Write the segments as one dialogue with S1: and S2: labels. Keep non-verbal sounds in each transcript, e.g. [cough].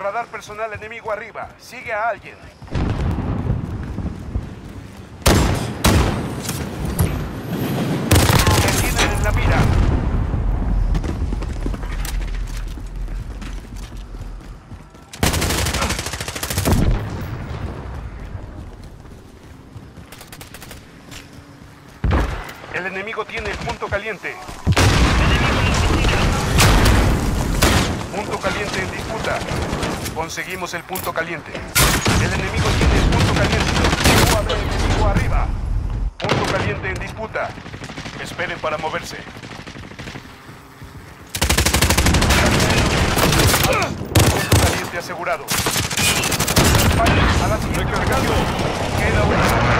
S1: Radar personal enemigo arriba. Sigue a alguien. En la mira. El enemigo tiene el punto caliente. Punto caliente en disputa. Conseguimos el punto caliente. El enemigo tiene el punto caliente. UAV enemigo arriba. Punto caliente en disputa. Esperen para moverse. Punto caliente asegurado.
S2: Recargando.
S1: Queda una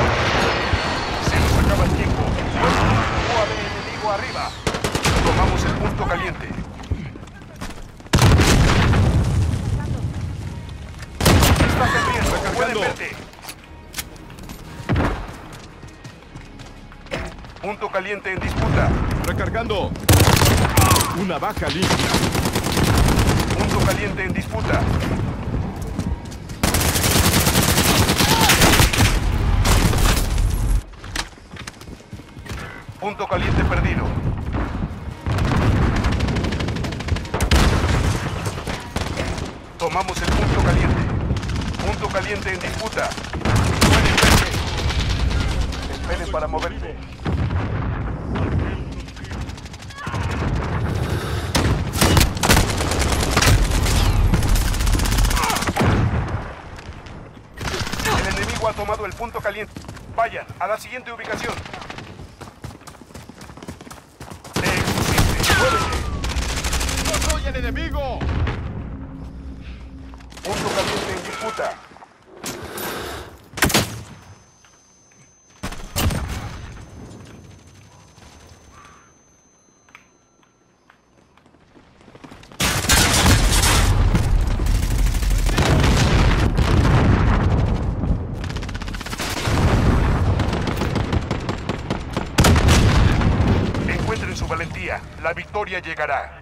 S1: Caliente en disputa.
S2: Recargando. Una baja limpia.
S1: Punto caliente en disputa. Punto caliente perdido. Tomamos el punto caliente. Punto caliente en disputa. Esperen para moverse. El enemigo ha tomado el punto caliente. Vayan a la siguiente ubicación.
S2: ¡No soy el enemigo!
S1: Punto caliente en disputa. Encuentren su valentía. La victoria llegará.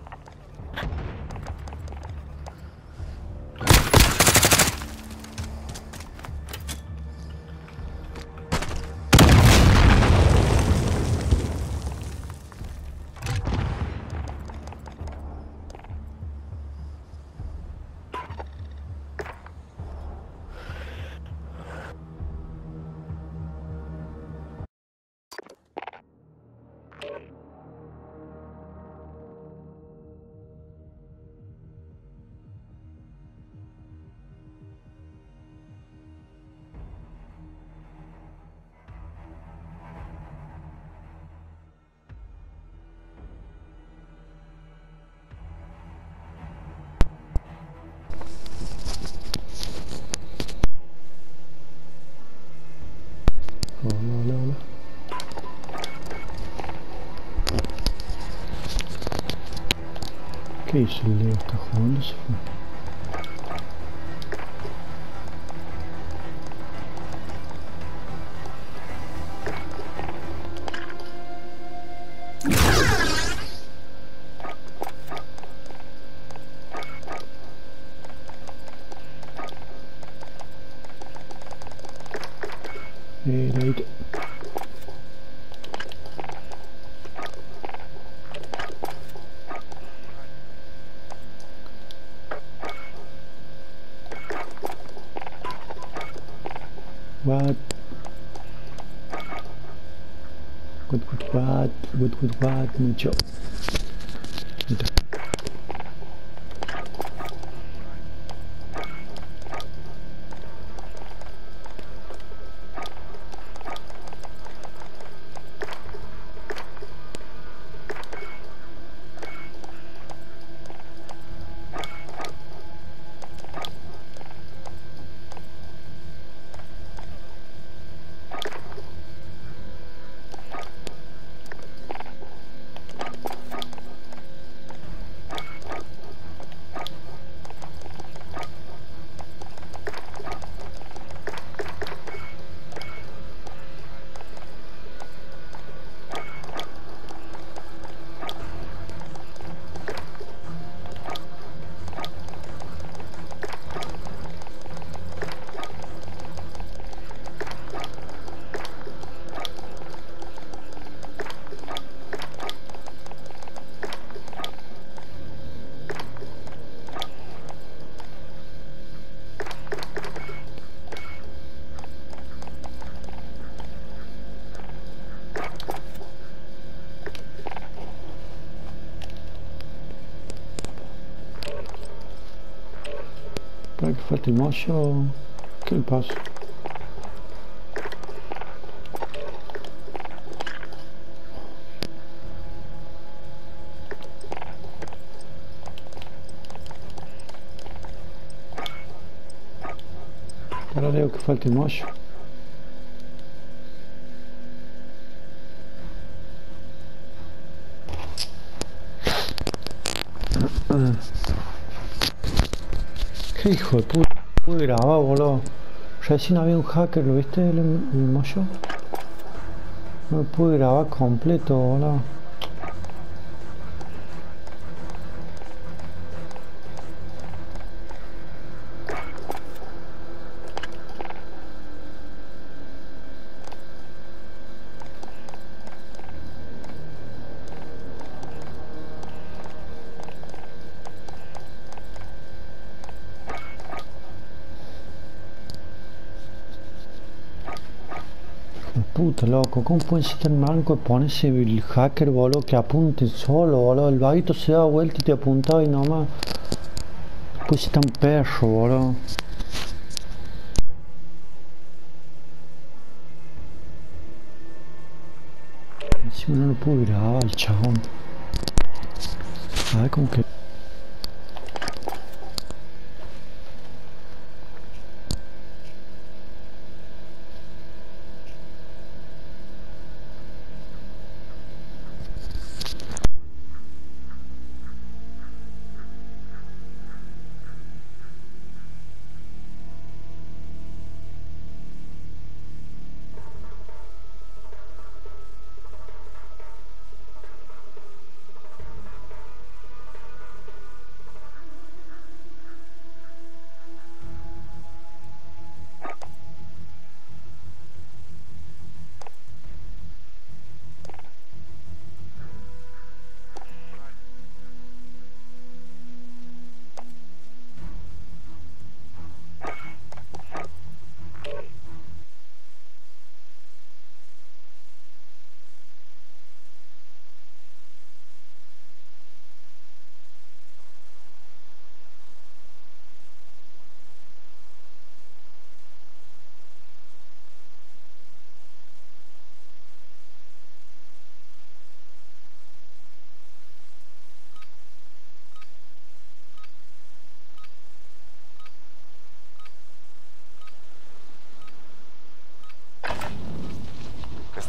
S3: ¿Qué hizo el Leo? ¿Está jugando? Квадничок. Espera que falte el mollo. ¿Qué le pasa? Ahora leo que falta el mollo. Qué hijo de puta. Pude grabar, boludo. Recién había un hacker, ¿lo viste el, el mollo? No pude grabar completo, boludo. Loco, ¿cómo puede ser tan manco de ponerse el hacker, boludo, que apunte solo, boludo? El vaguito se da vuelta y te apuntaba y nomás. Puede ser tan perro, boludo. Encima no lo pude grabar el chabón. A ver, como que.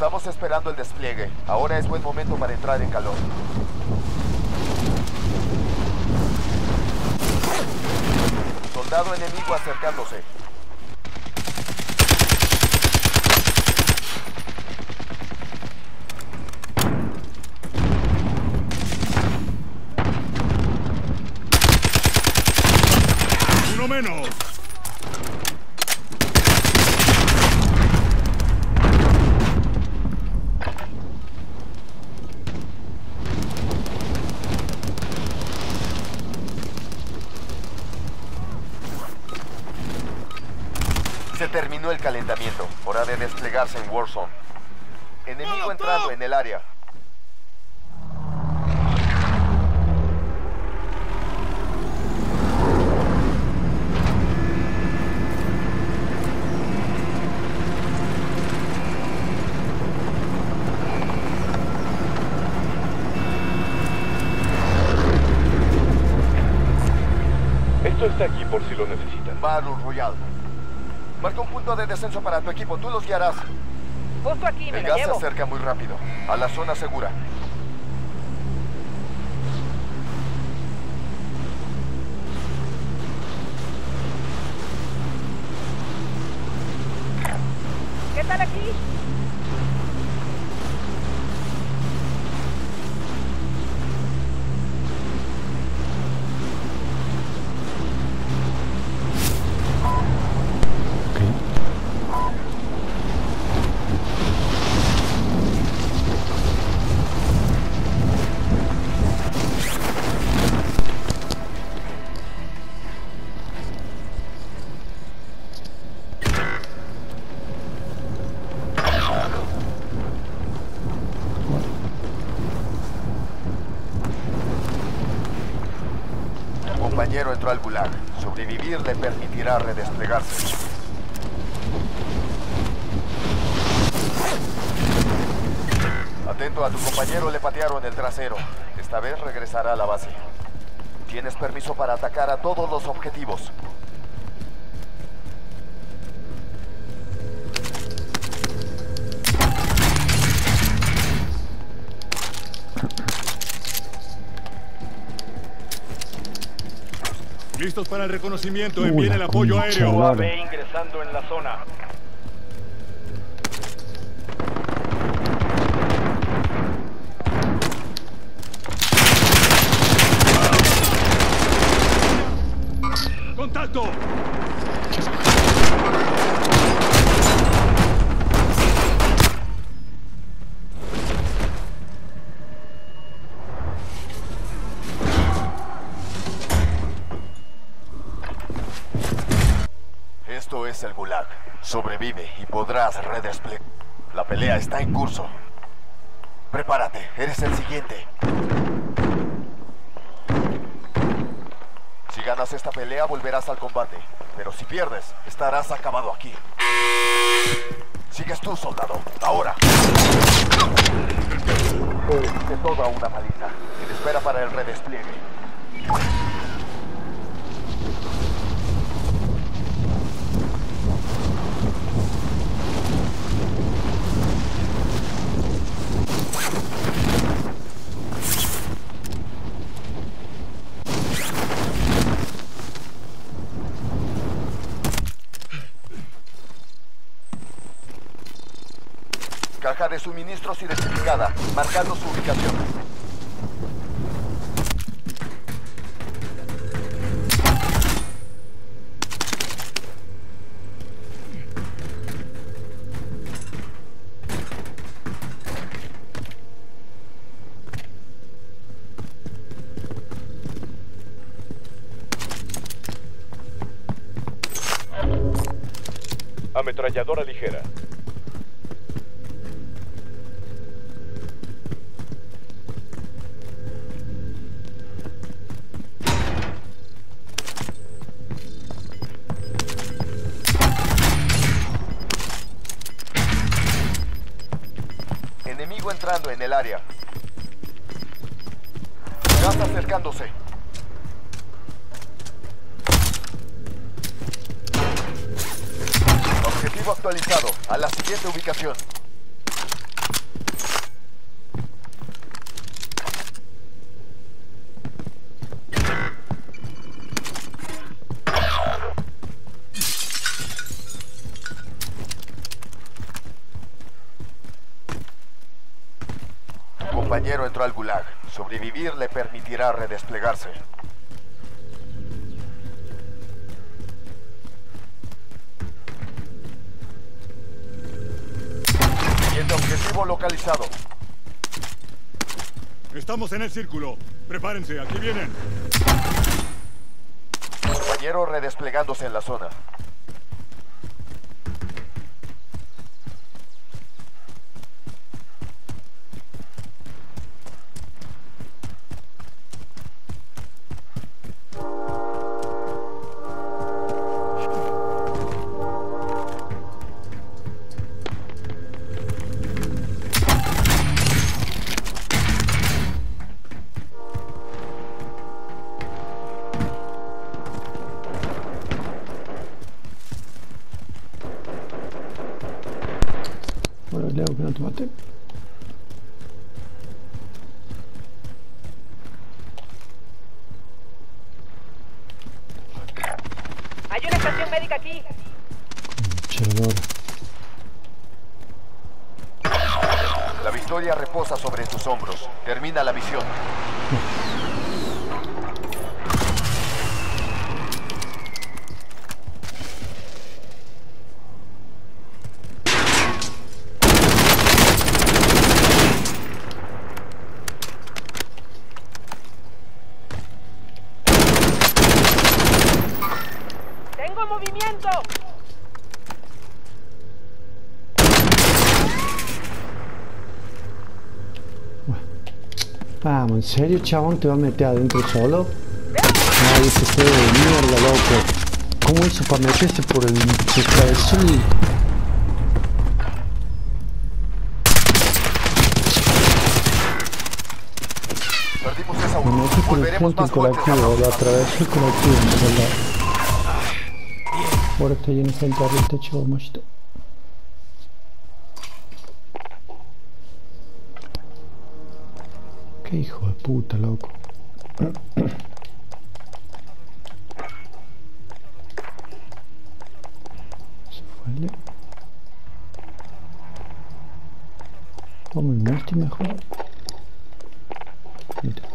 S4: Estamos esperando el despliegue. Ahora es buen momento para entrar en calor. Soldado enemigo acercándose.
S2: ¡Uno menos!
S4: Desplegarse en Warzone. Enemigo entrando en el área.
S2: Esto está aquí por si lo necesitan.
S4: Battle Royale. Marca un punto de descenso para tu equipo. Tú los guiarás.
S5: Justo aquí, me
S4: El gas se acerca muy rápido. A la zona segura.
S5: ¿Qué tal aquí?
S4: Compañero entró al gulag. Sobrevivir le permitirá redesplegarse. Atento a tu compañero, le patearon el trasero. Esta vez regresará a la base. Tienes permiso para atacar a todos los objetivos.
S2: Listos para el reconocimiento. Envíen el apoyo aéreo.
S6: ingresando en la zona.
S4: El gulag. Sobrevive y podrás redesplegar. La pelea está en curso. Prepárate, eres el siguiente. Si ganas esta pelea, volverás al combate. Pero si pierdes, estarás acabado aquí. Sigues tú, soldado. Ahora. Te toda una paliza. Espera para el redespliegue. De suministros identificada, marcando su ubicación.
S6: Ametralladora ligera.
S4: Entrando en el área. Gas acercándose. Objetivo actualizado. A la siguiente ubicación. Entró al gulag. Sobrevivir le permitirá redesplegarse. Siguiente objetivo localizado.
S2: Estamos en el círculo. Prepárense, aquí vienen.
S4: Compañero redesplegándose en la zona.
S5: Hay una estación médica aquí.
S3: Chedor.
S4: La victoria reposa sobre tus hombros. Termina la misión. [laughs]
S5: ¡Tengo movimiento!
S3: Vamos, ¿en serio, chabón? ¿Te va a meter adentro solo? Ay, ese juego de mierda, loco. ¿Cómo hizo para meterse por el el-
S4: esa
S3: Me metí por el del
S4: fuertes.
S3: colectivo, lo atravesó el colectivo, en verdad. Ahora está lleno de gente arriba del techo, machito. Qué hijo de puta, loco. Se fue. Vamos multi mejor. Mira.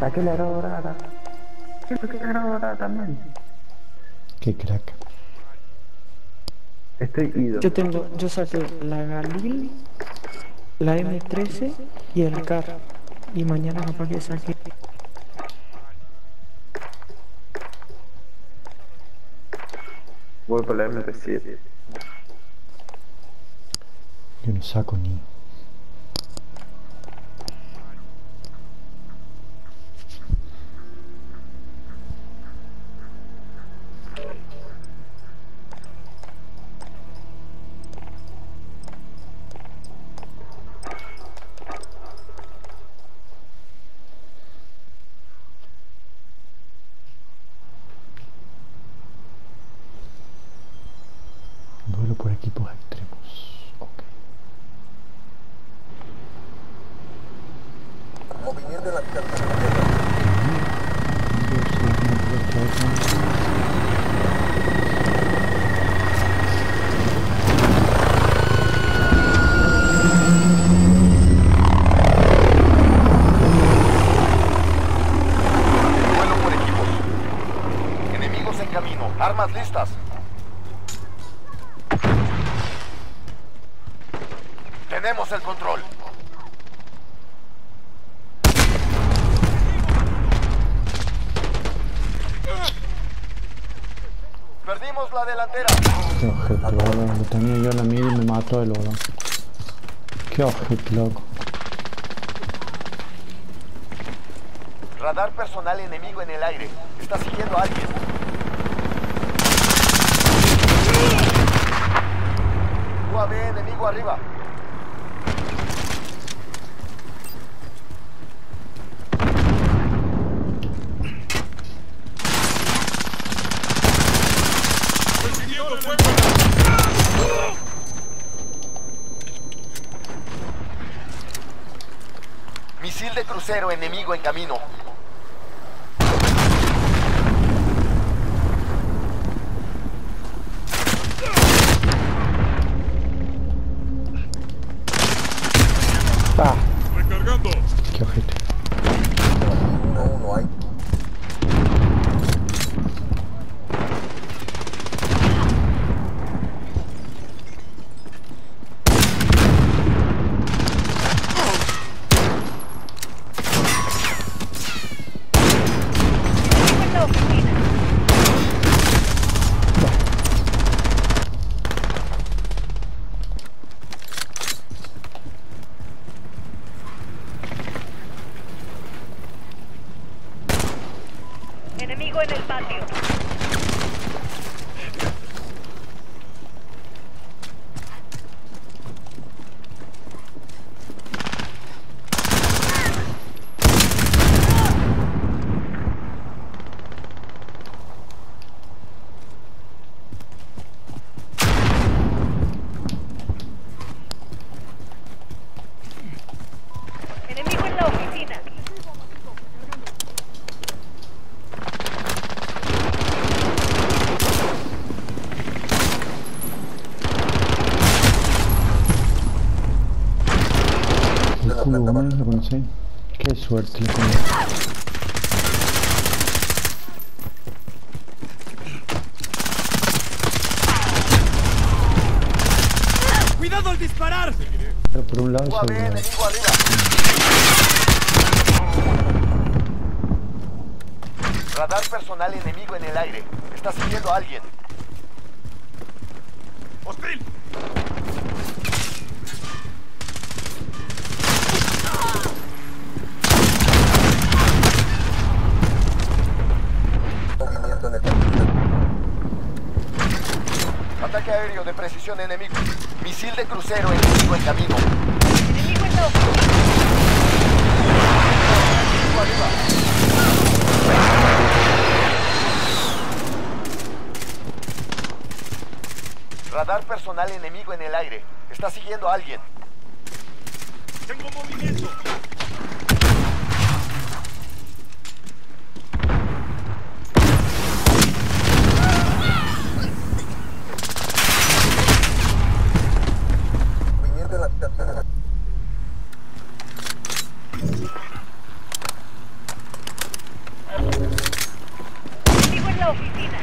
S7: Saqué la dorada. Sí, saqué la dorada también.
S3: Qué crack.
S7: Estoy ido.
S8: Yo tengo, yo saqué la Galil, la M13 y el CAR. Y mañana capaz que saque.
S7: Voy por la MP7.
S3: Yo no saco ni. people. Y me mató el boludo. Qué ojete, loco.
S4: Radar personal enemigo en el aire. Está siguiendo a alguien. UAV enemigo arriba. Crucero enemigo en camino.
S3: ¡Pah!
S2: Recargando.
S3: Qué ojete.
S4: No, no hay.
S5: Tengo en la oficina. Enemigo en el patio. Enemigo en la oficina.
S3: El culo humano lo conocí. Qué suerte le conocí.
S2: ¡Cuidado al disparar!
S3: Pero por un lado.
S4: Radar personal enemigo en el aire. Está siguiendo a alguien. Aéreo de precisión enemigo. Misil de crucero enemigo en camino.
S5: Enemigo en.
S4: Radar personal enemigo en el aire. Está siguiendo a alguien.
S2: ¡Tengo movimiento!
S5: Enemigo en la oficina.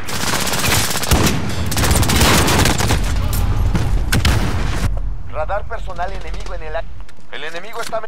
S4: Radar personal enemigo en el. El enemigo está...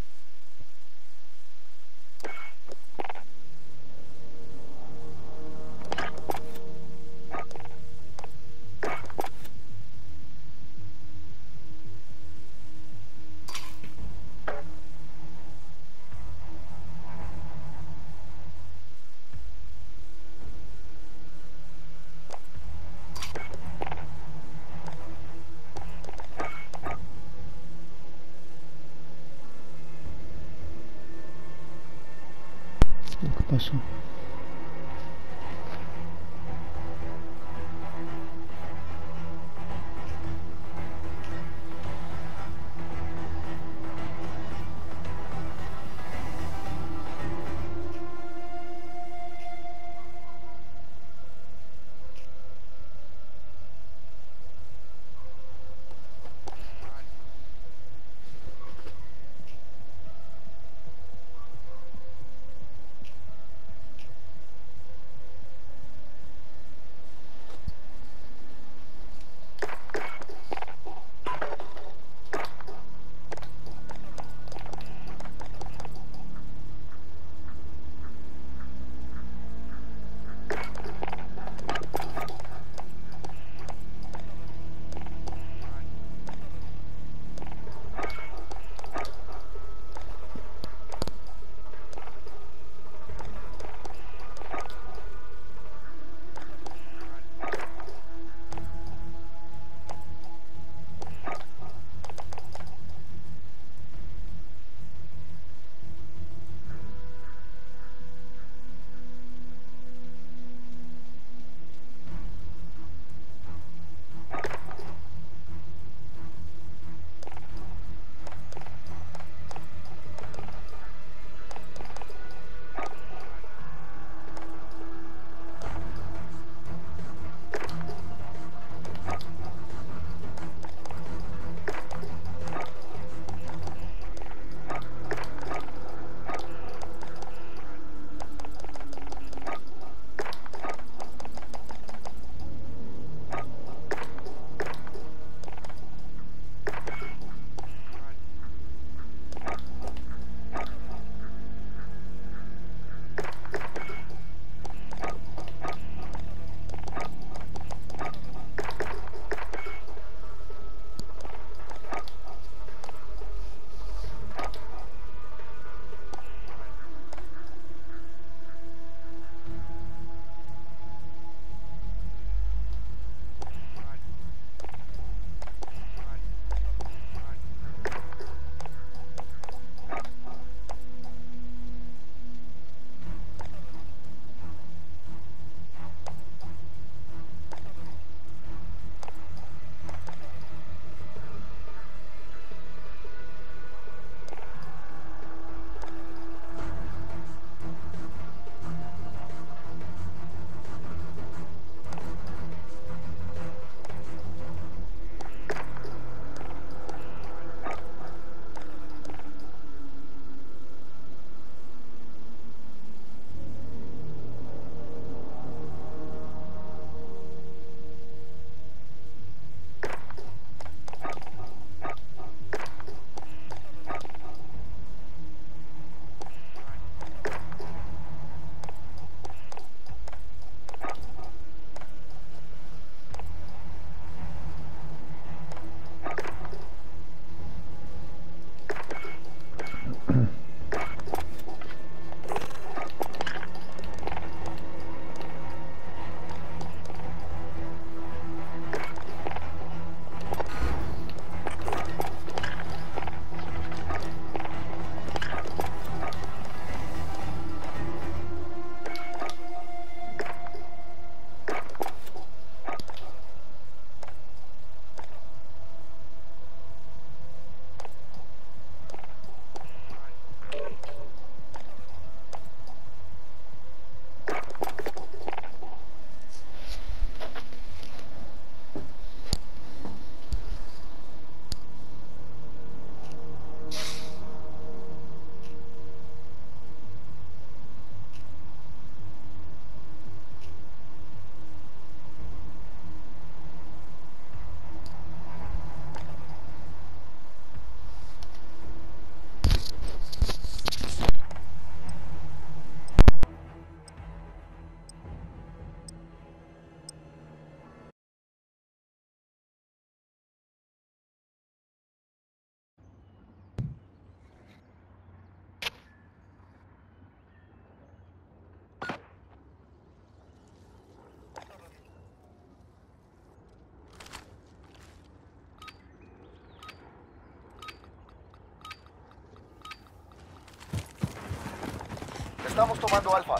S4: Estamos tomando Alfa.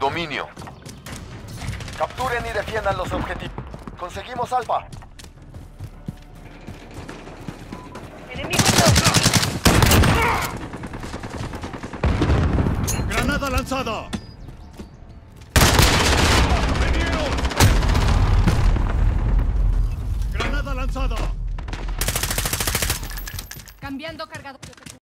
S4: Dominio. Capturen y defiendan los objetivos. Conseguimos Alfa.
S5: Enemigo.
S2: ¡Granada lanzada! ¡Granada lanzada!
S5: Cambiando cargador.